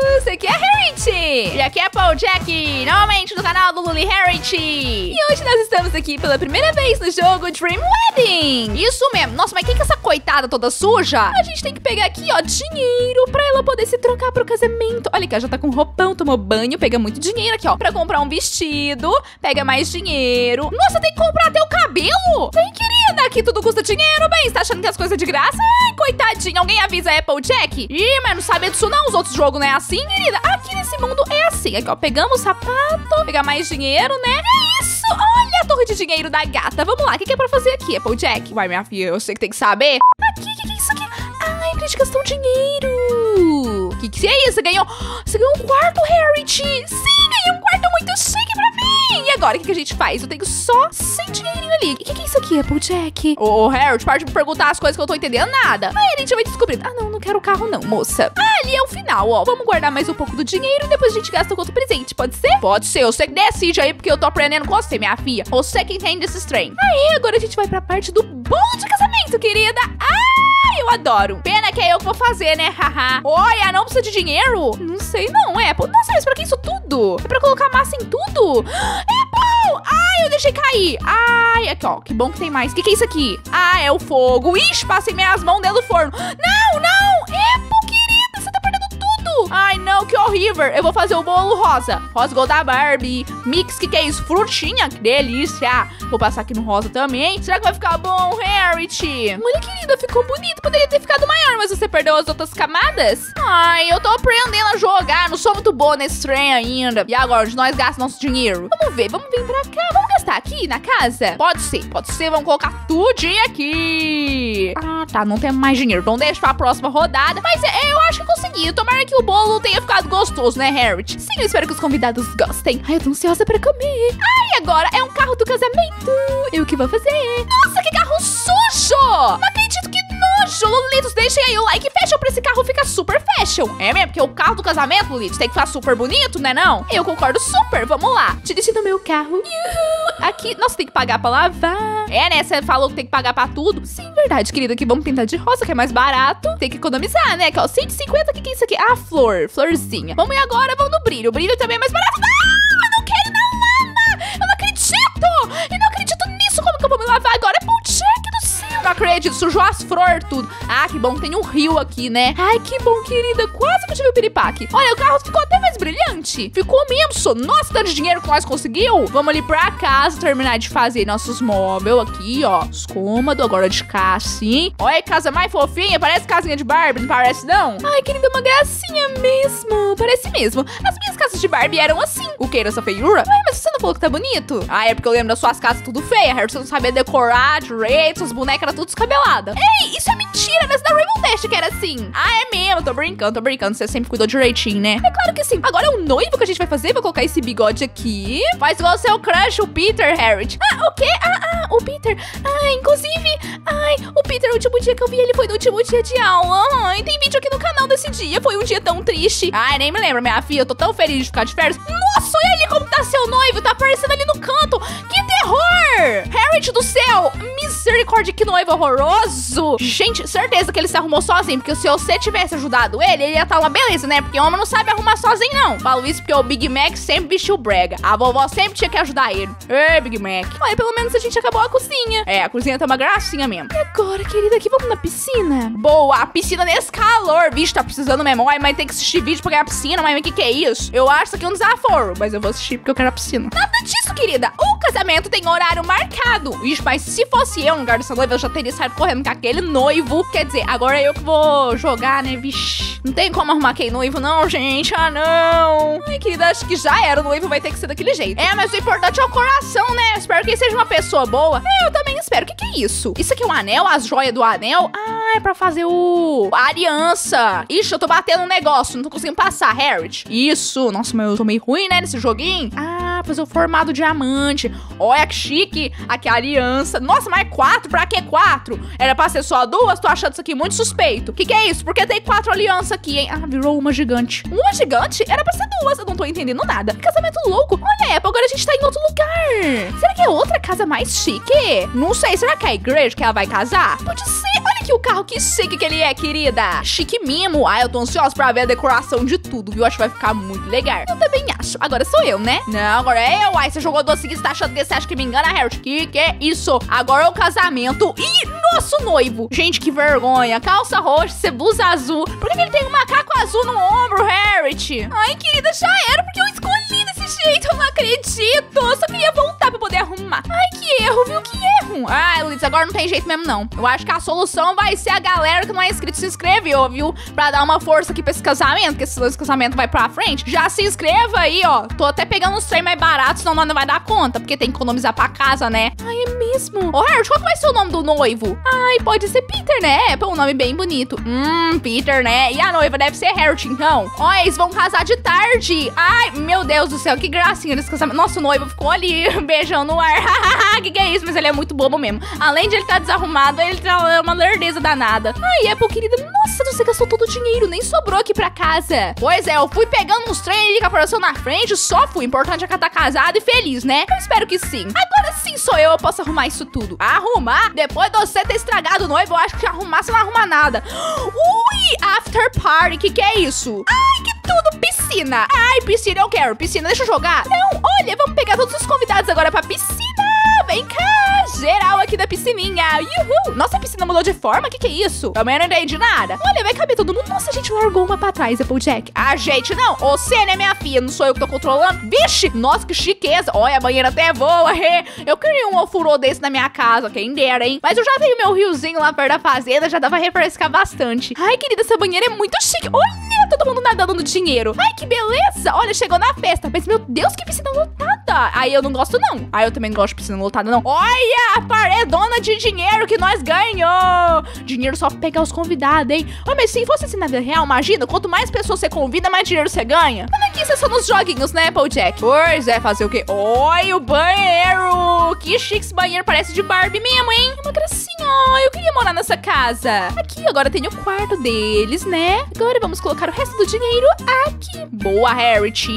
todos! Aqui Harriet! E aqui é Paul Jack, novamente no canal do Luli Harriet. E hoje nós estamos aqui pela primeira vez no jogo Dream Wedding! Isso mesmo! Nossa, mas quem que é essa coitada toda suja? A gente tem que pegar aqui, ó, dinheiro pra ela poder se trocar pro casamento. Olha aqui, ela já tá com roupão, tomou banho, pega muito dinheiro aqui, ó, pra comprar um vestido, pega mais dinheiro. Nossa, tem que comprar até o cabelo? Tem, querida, aqui tudo custa dinheiro, bem, você tá achando que as coisas é de graça? Ai, coitadinha, alguém avisa a Apple Jack? Ih, mas não sabe disso não, os outros jogos não é assim, querida. Aqui nesse mundo é assim, aqui, ó, pegamos o sapato, pegar mais dinheiro, né? É isso, olha a torre de dinheiro da gata. Vamos lá, o que, que é pra fazer aqui, Apple Jack? Uai, minha filha, eu sei que tem que saber. Aqui, o que, que é isso aqui? Ai, pra gente gastar um dinheiro. O que, que é isso? Você ganhou, você ganhou um quarto, Harriet. Sim, ganhei um quarto muito chique pra mim. E agora, o que, que a gente faz? Eu tenho só 100 dinheirinho ali. O que, que é isso aqui, Applejack? Ô, ô Harold, para de me perguntar as coisas que eu tô entendendo nada. Aí a gente vai descobrir. Ah, não, não quero o carro não, moça. Ah, ali é o final, ó. Vamos guardar mais um pouco do dinheiro e depois a gente gasta com outro presente, pode ser? Pode ser, sei que decide aí, porque eu tô aprendendo com você, minha filha. Você que entende desses trem. Aí, agora a gente vai pra parte do bolo de casamento, querida. Ah, eu adoro. Pena que é eu que vou fazer, né? Haha. Olha, não precisa de dinheiro? Não sei não, é. Nossa, mas pra que isso tudo? É pra colocar massa em tudo? Apple! Ai, eu deixei cair. Ai, aqui, ó. Que bom que tem mais. O que, que é isso aqui? Ah, é o fogo. Ixi, passei minhas mãos dentro do forno. Não, não! Que horrível. Eu vou fazer o bolo rosa. Rosa igual da Barbie. Mix, que que é isso? Frutinha? Que delícia. Vou passar aqui no rosa também. Será que vai ficar bom, Harriet? Olha, querida, ficou bonito. Poderia ter ficado maior, mas você perdeu as outras camadas? Ai, eu tô aprendendo a jogar. Não sou muito boa nesse trem ainda. E agora, onde nós gastamos nosso dinheiro? Vamos ver, vamos vir pra cá. Vamos gastar aqui na casa? Pode ser, pode ser. Vamos colocar tudinho aqui. Ah, tá. Não temos mais dinheiro. Então deixa pra próxima rodada. Mas eu acho que consegui. Tomara que o bolo tenha ficado gostoso, né, Harriet? Sim, eu espero que os convidados gostem. Ai, eu tô ansiosa pra comer. Ai, agora é um carro do casamento. Eu que vou fazer. Nossa, que carro sujo! Não acredito que nojo! Lolitos, deixem aí o like e fashion pra esse carro ficar super fashion. É mesmo? Porque o carro do casamento, Lolitos, tem que ficar super bonito, né não? Eu concordo super. Vamos lá. Te deixei no meu carro. Uhul. Aqui, nossa, tem que pagar pra lavar. É, né? Você falou que tem que pagar pra tudo. Sim, verdade, querida. Aqui vamos pintar de rosa, que é mais barato. Tem que economizar, né? Que ó, 150, o que, que é isso aqui? Ah, flor, florzinha. Vamos ir agora, vamos no brilho. O brilho também é mais barato. Não, Não acredito, sujou as flores tudo. Ah, que bom que tem um rio aqui, né? Ai, que bom, querida. Quase que eu tive o piripaque. Olha, o carro ficou até mais brilhante. Ficou mesmo. Nossa, tanto dinheiro que nós conseguiu. Vamos ali pra casa terminar de fazer nossos móveis aqui, ó. Os cômodos, agora de cá, assim. Olha, casa mais fofinha. Parece casinha de Barbie, não parece, não? Ai, querida, uma gracinha mesmo. Parece mesmo. As minhas de Barbie eram assim. O que? Essa feiura? Ai, mas você não falou que tá bonito? Ah, é porque eu lembro das suas casas tudo feia, Harry. Você não sabia decorar direito, suas bonecas eram tudo descabeladas. Ei, isso é mentira. Nessa da Rainbow Dash que era assim. Ah, é mesmo. Tô brincando, tô brincando. Você sempre cuidou direitinho, né? É claro que sim. Agora é o noivo que a gente vai fazer. Vou colocar esse bigode aqui. Faz igual o seu crush, o Peter, Harriet. Ah, o quê? Ah, ah, o Peter. Ah, inclusive... Ai, o Peter, o último dia que eu vi ele foi no último dia de aula. Ai, tem vídeo aqui no canal desse dia. Foi um dia tão triste. Ai, nem me lembro, minha filha. Eu tô tão feliz ficar de férias. Nossa, olha ali como tá seu noivo. Tá aparecendo ali no canto. Que terror! Harriet do céu! Misericórdia, que noivo horroroso! Gente, certeza que ele se arrumou sozinho, porque se você tivesse ajudado ele, ele ia estar uma beleza, né? Porque homem não sabe arrumar sozinho, não. Falo isso porque o Big Mac sempre vestiu brega. A vovó sempre tinha que ajudar ele. Ei, Big Mac. Olha, pelo menos a gente acabou a cozinha. É, a cozinha tá uma gracinha mesmo. E agora, querida, aqui vamos na piscina? Boa, a piscina nesse calor. Bicho, tá precisando mesmo. Ai, mas tem que assistir vídeo pra ganhar a piscina. Mas o que que é isso? Eu acho isso aqui um desaforo, mas eu vou assistir porque eu quero a piscina. Nada disso, querida. O casamento tem horário marcado. Ixi, mas se fosse eu no lugar dessa noiva, eu já teria saído correndo com aquele noivo. Quer dizer, agora é eu que vou jogar, né? Vixe. Não tem como arrumar aquele noivo, não, gente. Ah, não. Ai, querida, acho que já era. O noivo vai ter que ser daquele jeito. É, mas o importante é o coração, né? Eu espero que ele seja uma pessoa boa. É, eu também espero. O que, que é isso? Isso aqui é um anel? As joias do anel? Ah, é pra fazer o... A aliança. Ixi, eu tô batendo um negócio. Não tô conseguindo passar, Harriet. Isso. Nossa, mas eu tô meio ruim, né, nesse joguinho. Ah, fazer o formado diamante. Olha que chique. Aqui a aliança. Nossa, mas quatro? Pra que quatro? Era pra ser só duas? Tô achando isso aqui muito suspeito. Que que é isso? Porque tem quatro alianças aqui, hein? Ah, virou uma gigante. Uma gigante? Era pra ser duas. Eu não tô entendendo nada. Que casamento louco. Olha, Apple, agora a gente tá em outro lugar. Será que é outra casa mais chique? Não sei. Será que é a igreja que ela vai casar? Pode ser. Olha aqui o carro, que chique que ele é, querida. Chique mimo. Ah, eu tô ansiosa pra ver a decoração de tudo, viu? Acho que vai ficar muito legal. Eu também acho. Agora sou eu, né? Não, agora é eu. Ai, você jogou doce seguidos, tá achando que você acha que me engana, Harold? Que que é isso? Agora é o casamento. E nosso noivo. Gente, que vergonha. Calça roxa, ser blusa azul. Por que, que ele tem um macaco azul no ombro, Harriet? Ai, querida, já era, porque eu escolhi jeito. Eu não acredito. Eu só queria voltar pra poder arrumar. Ai, que erro, viu? Que erro. Ai, Luiz, agora não tem jeito mesmo, não. Eu acho que a solução vai ser a galera que não é inscrito se inscreveu, viu? Pra dar uma força aqui pra esse casamento, que esse casamento vai pra frente. Já se inscreva aí, ó. Tô até pegando uns trem mais baratos, senão não vai dar conta, porque tem que economizar pra casa, né? Ai, mesmo. Ô, Harold, qual que vai ser o nome do noivo? Ai, pode ser Peter, né? É um nome bem bonito. Hum, Peter, né? E a noiva deve ser Harold, então. Ó, eles vão casar de tarde. Ai, meu Deus do céu, que gracinha desse casamento. Nossa, o noivo ficou ali beijando o ar. que que é isso? Mas ele é muito bobo mesmo. Além de ele estar tá desarrumado, ele tá uma lerdeza danada. Ai, Apple, querida, nossa, você gastou todo o dinheiro, nem sobrou aqui pra casa. Pois é, eu fui pegando uns trem ali que apareceu na frente, só fui. Importante é que tá casada e feliz, né? Eu espero que sim. Agora sim sou eu, eu posso arrumar isso tudo. Arrumar? Depois de você ter estragado o noivo, eu acho que arrumar você não arruma nada. Ui, after party, que que é isso? Ai, que tudo, piscina. Ai, piscina eu quero. Piscina, deixa eu jogar. Não, olha, vamos pegar todos os convidados agora pra piscina. Vem cá, geral aqui da piscininha. Uhul. Nossa, a piscina mudou de forma? Que, que é isso? Também não entendi nada. Olha, vai caber todo mundo. Nossa, a gente largou uma pra trás, Applejack. A gente não. Você, né, minha filha? Não sou eu que tô controlando. Vixe, nossa, que chiqueza. Olha, a banheira até voa. Eu queria um ofurô desse na minha casa, quem dera, hein? Mas eu já tenho meu riozinho lá perto da fazenda, já dava refrescar bastante. Ai, querida, essa banheira é muito chique. Olha, todo mundo nadando no dinheiro. Ai, que beleza. Olha, chegou na festa. Mas, meu Deus, que piscina lotada. Aí eu não gosto, não. Aí eu também não gosto de piscina lotada não. Olha a paredona de dinheiro que nós ganhou. Dinheiro só pra pegar os convidados, hein? Mas se fosse assim na vida real, imagina, quanto mais pessoas você convida, mais dinheiro você ganha. Mas aqui você só nos joguinhos, né, Applejack? Pois é, fazer o quê? Olha o banheiro. Que chique esse banheiro, parece de Barbie mesmo, hein? É uma gracinha. Oh, eu queria morar nessa casa. Aqui, agora tem o quarto deles, né? Agora vamos colocar o resto do dinheiro aqui. Boa, Harriet.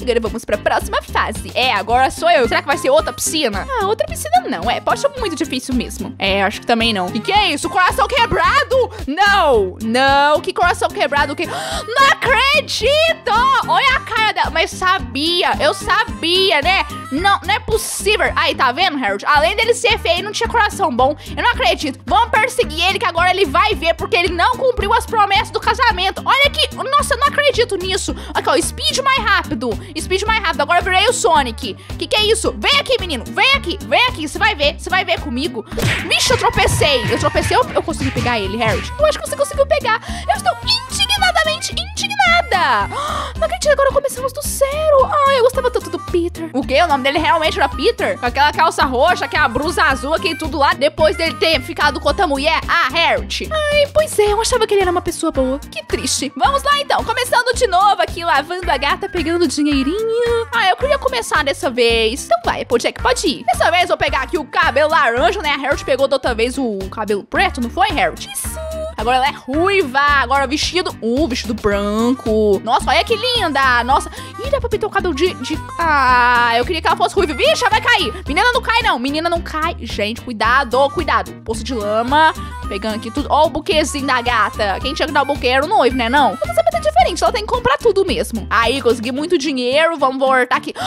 Agora vamos pra próxima fase. É, agora sou eu. Será que vai ser outra piscina? Ah, outra piscina não. É, pode ser muito difícil mesmo. É, acho que também não. E que é isso? Coração quebrado? Não, não. Que coração quebrado? Que... Não acredito! Olha a cara dela. Mas sabia, eu sabia, né? Não, não é possível. Aí, tá vendo, Harold? Além dele ser feio, não tinha coração bom. Eu não acredito. Vamos perseguir ele que agora ele vai ver porque ele não cumpriu as promessas do casamento. Olha aqui. Nossa, eu não acredito nisso. Aqui, ó. Speed mais rápido. Speed mais rápido. Agora eu virei o Sonic. Que que é isso? Vem aqui, menino. Vem aqui. Vem aqui. Você vai ver. Você vai ver comigo. Vixe, eu tropecei. Eu tropecei. Eu, eu consegui pegar ele, Harold. Eu acho que você conseguiu pegar. Eu estou indignadamente indignada. Não acredito, agora começamos do zero. Ai, eu gostava tanto do Peter. O quê? O nome dele realmente era Peter? Com aquela calça roxa, aquela blusa azul, aquele tudo lá. Depois dele ter ficado com outra mulher. Ah, Harold. Ai, pois é, eu achava que ele era uma pessoa boa. Que triste. Vamos lá, então. Começando de novo aqui, lavando a gata, pegando dinheirinho. Ah, eu queria começar dessa vez. Então vai, Jack, pode ir. Dessa vez eu vou pegar aqui o cabelo laranja, né? A Harold pegou da outra vez o cabelo preto, não foi, Harold? Isso. Agora ela é ruiva. Agora o vestido. Uh, vestido branco. Nossa, olha que linda. Nossa. Ih, dá pra pintar o cabelo de, de. Ah, eu queria que ela fosse ruiva. Vixe, vai cair. Menina não cai, não. Menina não cai. Gente, cuidado, cuidado. Poço de lama. Pegando aqui tudo. Ó, o buquezinho da gata. Quem tinha que dar o buquê era o noivo, né? Não. Vamos saber é diferente. Ela tem que comprar tudo mesmo. Aí, consegui muito dinheiro. Vamos voltar aqui.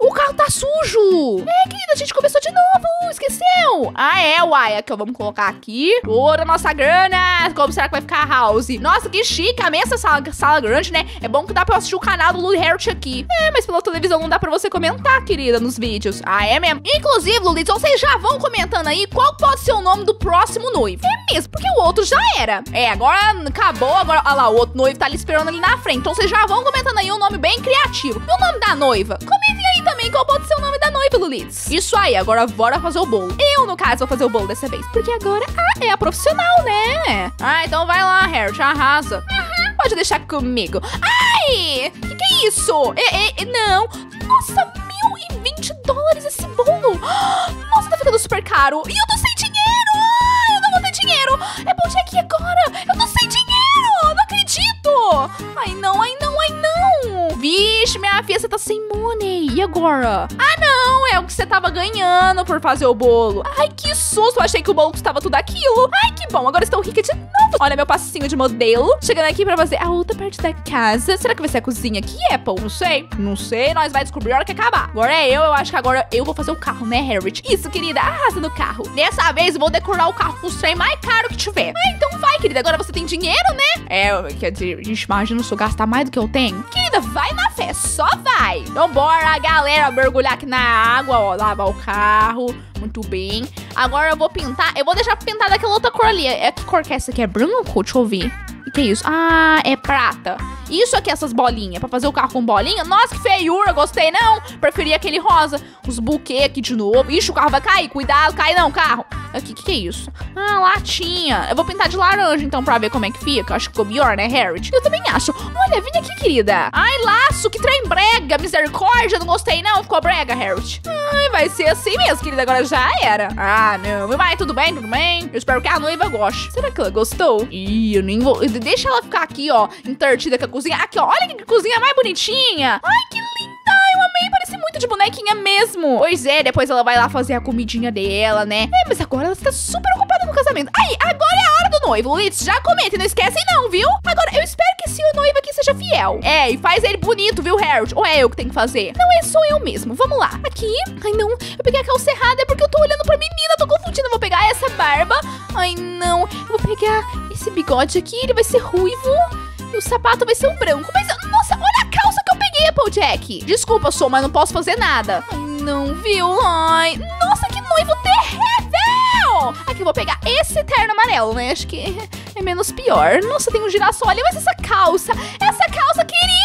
O carro tá sujo. É, querida, a gente começou de novo. Esqueceu. Ah, é, uai. Aqui, ó. Vamos colocar aqui toda a nossa grana. Como será que vai ficar a house? Nossa, que chique. Amei essa sala, sala grande, né? É bom que dá pra assistir o canal do Lulu Hertz aqui. É, mas pela televisão não dá pra você comentar, querida, nos vídeos. Ah, é mesmo? Inclusive, Lulito, vocês já vão comentando aí qual pode ser o nome do próximo noivo. É mesmo, porque o outro já era. É, agora acabou, agora, olha lá, o outro noivo tá ali esperando ali na frente. Então vocês já vão comentando aí um nome bem criativo. E o nome da noiva? Comentem aí também qual pode ser o nome da noiva, Lulitos. Isso aí, agora bora fazer o bolo. Eu, no caso, vou fazer o bolo dessa vez. Porque agora, ah, é a profissional, né? Ah, então vai lá, Harold, arrasa. Uhum, pode deixar comigo. Ai! Que que é isso? É, é, não. Nossa, mil e vinte dólares esse bolo. Nossa, tá ficando super caro. E eu tô sem dinheiro. Dinheiro. É bom aqui agora. Eu tô sem dinheiro. Não acredito. Ai, não, ai. Vixe, minha Fia, você tá sem money. E agora? Ah, não, é o que você tava ganhando por fazer o bolo. Ai, que susto, achei que o bolo custava tudo aquilo. Ai, que bom, agora estou rica de novo. Olha meu passinho de modelo. Chegando aqui pra fazer a outra parte da casa. Será que vai ser a cozinha aqui, Apple? Não sei. Não sei, nós vai descobrir a hora que acabar. Agora é eu, eu acho que agora eu vou fazer o carro, né, Harriet? Isso, querida, arrasa no carro. Dessa vez eu vou decorar o carro com os trem mais caro que tiver. Ah, então vai, querida, agora você tem dinheiro, né? É, quer dizer, gente imagina se eu gastar mais do que eu tenho. Querida, vai na fé, só vai. Então bora, galera, mergulhar aqui na água, ó, lavar o carro. Muito bem. Agora eu vou pintar. Eu vou deixar pintar daquela outra cor ali. É que cor que é essa aqui? É branco? Deixa eu ver. O que é isso? Ah, é prata. Isso aqui, essas bolinhas, pra fazer o carro com bolinha. Nossa, que feiura, gostei não. Preferi aquele rosa. Os buquê aqui de novo. Ixi, o carro vai cair. Cuidado, cai não, carro. Aqui, o que, que é isso? Ah, latinha. Eu vou pintar de laranja, então, pra ver como é que fica. Acho que ficou melhor, né, Harriet? Eu também acho. Olha, vem aqui, querida. Ai, laço, que trem brega. Misericórdia, não gostei não. Ficou brega, Harriet. Ai, vai ser assim mesmo, querida. Agora já era. Ah, não. Vai, tudo bem, tudo bem. Eu espero que a noiva goste. Será que ela gostou? Ih, eu nem vou... Deixa ela ficar aqui, ó, entretida com a cozinha. Aqui, ó, olha que cozinha mais bonitinha. Ai, que linda. Eu amei, parece muito de bonequinha mesmo. Pois é, depois ela vai lá fazer a comidinha dela, né? É, mas agora ela está super ocupada com o casamento. Aí, agora é a hora do noivo. Luiz, já comenta não esquecem não, viu? Agora, eu espero que esse noivo aqui seja fiel. É, e faz ele bonito, viu, Harold? Ou é eu que tenho que fazer? Não, é só eu mesmo. Vamos lá. Aqui. Ai, não. Eu peguei a calça errada, é porque eu tô olhando pra menina. Tô confundindo. Eu vou pegar essa barba. Ai, não. Eu vou pegar esse bigode aqui. Ele vai ser ruivo. E o sapato vai ser um branco. Mas, nossa, olha a calça que eu peguei, Applejack. Desculpa, sou, mas não posso fazer nada. Ai, não, viu? Ai, nossa, que noivo terrível! Aqui eu vou pegar esse terno amarelo, né? Acho que é menos pior. Nossa, tem um girassol ali. Mas essa calça, essa calça, querido!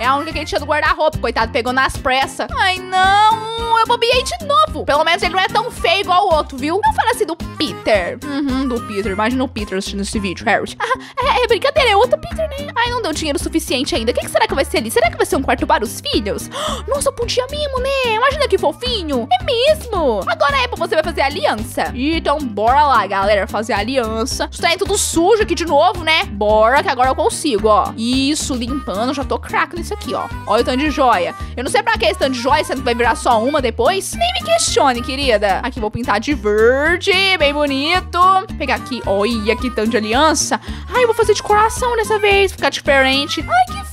É a única que gente tinha do guarda-roupa. Coitado, pegou nas pressas. Ai, não. Eu bobiei de novo. Pelo menos ele não é tão feio igual o outro, viu? Não fala assim do Peter. Uhum, do Peter. Imagina o Peter assistindo esse vídeo, Harry. Ah, é, é brincadeira. É outro Peter, né? Ai, não deu dinheiro suficiente ainda. O que, que será que vai ser ali? Será que vai ser um quarto para os filhos? Nossa, podia mesmo, né? Imagina que fofinho. É mesmo. Agora é pra você vai fazer aliança. Então, bora lá, galera. Fazer aliança. Os trem tudo sujo aqui de novo, né? Bora, que agora eu consigo, ó. Isso, limpando. Já tô craque nisso aqui, ó. Olha o tanto de joia. Eu não sei pra que esse tanto de joia, sendo que vai virar só uma depois. Nem me questione, querida. Aqui vou pintar de verde, bem bonito. Pegar aqui, olha que tanto de aliança. Ai, eu vou fazer de coração dessa vez, ficar diferente. Ai, que.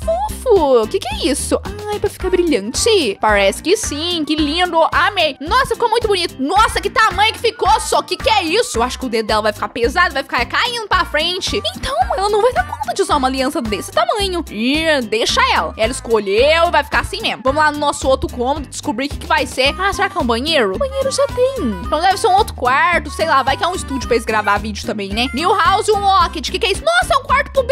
O que que é isso? Ai, pra ficar brilhante. Parece que sim, que lindo. Amei. Nossa, ficou muito bonito. Nossa, que tamanho que ficou só. Que que é isso? Eu acho que o dedo dela vai ficar pesado, vai ficar caindo pra frente. Então, ela não vai dar conta de usar uma aliança desse tamanho. Ih, deixa ela. Ela escolheu e vai ficar assim mesmo. Vamos lá no nosso outro cômodo, descobrir o que, que vai ser. Ah, será que é um banheiro? O banheiro já tem. Então deve ser um outro quarto, sei lá. Vai que é um estúdio pra eles gravar vídeo também, né? New House e um Locket. Que que é isso? Nossa, é um quarto pro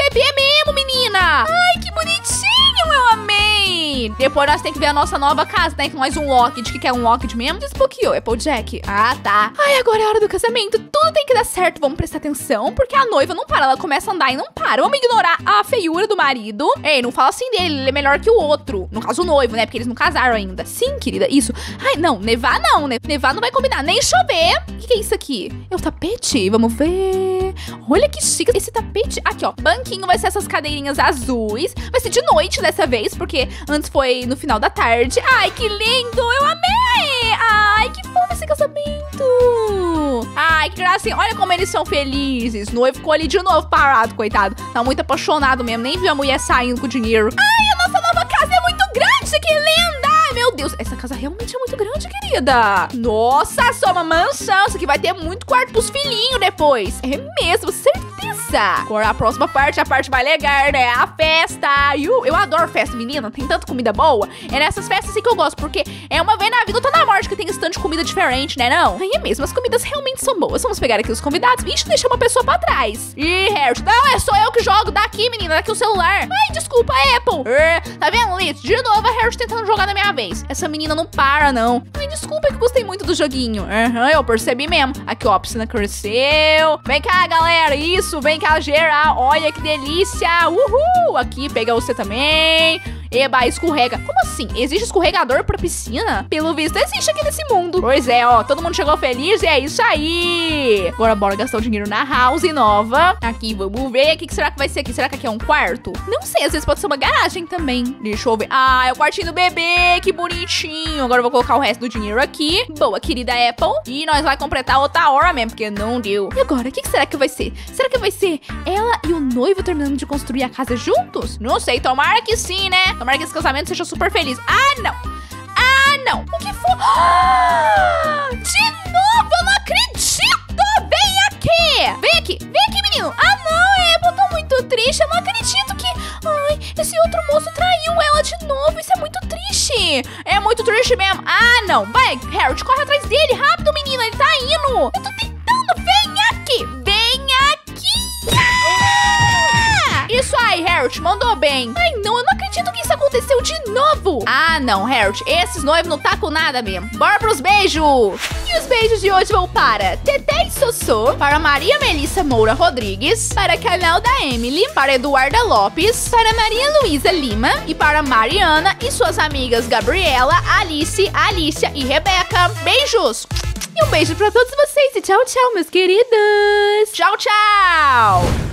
Depois nós temos que ver a nossa nova casa, né? Com mais um Locket. Que que é um Locket mesmo? Desbloqueou, Applejack. Ah, tá. Ai, agora é a hora do casamento. Tudo tem que dar certo. Vamos prestar atenção, porque a noiva não para. Ela começa a andar e não para. Vamos ignorar a feiura do marido. Ei, não fala assim dele. Ele é melhor que o outro. No caso, o noivo, né? Porque eles não casaram ainda. Sim, querida. Isso. Ai, não. Nevar não, né? Nevar não vai combinar. Nem chover. O que, que é isso aqui? É o tapete? Vamos ver. Olha que chique esse tapete. Aqui, ó. Banquinho vai ser essas cadeirinhas azuis. Vai ser de noite dessa vez, porque antes foi no final da tarde. Ai, que lindo! Eu amei! Ai, que fofo esse casamento! Ai, que gracinha. Olha como eles são felizes. O noivo ficou ali de novo parado, coitado. Tá muito apaixonado mesmo. Nem viu a mulher saindo com dinheiro. Ai, a nossa nova casa é muito grande. Que linda! Deus. Essa casa realmente é muito grande, querida. Nossa, só uma mansão. Isso aqui vai ter muito quarto pros filhinhos depois. É mesmo, certeza. Agora a próxima parte, a parte mais legal, né? A festa. Eu, eu adoro festa, menina. Tem tanta comida boa. É nessas festas assim que eu gosto, porque é uma vez na vida, tô na morte que tem tanto de comida diferente, né? Não? Aí é mesmo, as comidas realmente são boas. Vamos pegar aqui os convidados. Vixe, deixa uma pessoa pra trás. Ih, Harry, não, é só eu que jogo. Daqui, menina, daqui o celular. Ai, desculpa, Apple. Tá vendo, Liz? De novo a Harry tentando jogar na minha vez. Essa menina não para, não. Ai, desculpa, que gostei muito do joguinho. Aham, uhum, eu percebi mesmo. Aqui, ó, a piscina cresceu. Vem cá, galera. Isso, vem cá, geral. Olha que delícia. Uhul. Aqui, pega você também. Eba, escorrega. Como assim? Existe escorregador pra piscina? Pelo visto, existe aqui nesse mundo. Pois é, ó, todo mundo chegou feliz e é isso aí. Agora bora gastar o dinheiro na house nova. Aqui, vamos ver. O que será que vai ser aqui? Será que aqui é um quarto? Não sei, às vezes pode ser uma garagem também. Deixa eu ver. Ah, é o quartinho do bebê, que bonitinho. Agora eu vou colocar o resto do dinheiro aqui. Boa, querida Apple. E nós vai completar outra hora mesmo, porque não deu. E agora, o que será que vai ser? Será que vai ser ela e o noivo terminando de construir a casa juntos? Não sei, tomara que sim, né? Tomara que esse casamento seja super feliz. Ah, não. Ah, não. O que foi? Ah, de novo, eu não acredito. Vem aqui. Vem aqui. Vem aqui, menino. Ah, não, Apple, tô muito triste. Eu não acredito que... Ai, esse outro moço traiu ela de novo. Isso é muito triste. É muito triste mesmo. Ah, não. Vai, Harold, corre atrás dele. Rápido, menino. Ele tá indo. Eu tô tentando. Vem aqui. Vem aqui. Ah! Isso aí, Harold. Mandou bem. Ai, de novo. Ah, não, Harold. Esses noivos não tá com nada mesmo. Bora pros beijos. E os beijos de hoje vão para Tete e Sossô, para Maria Melissa Moura Rodrigues, para Canal da Emily, para Eduarda Lopes, para Maria Luísa Lima e para Mariana e suas amigas Gabriela, Alice, Alicia e Rebeca. Beijos! E um beijo para todos vocês e tchau, tchau, meus queridos! Tchau, tchau!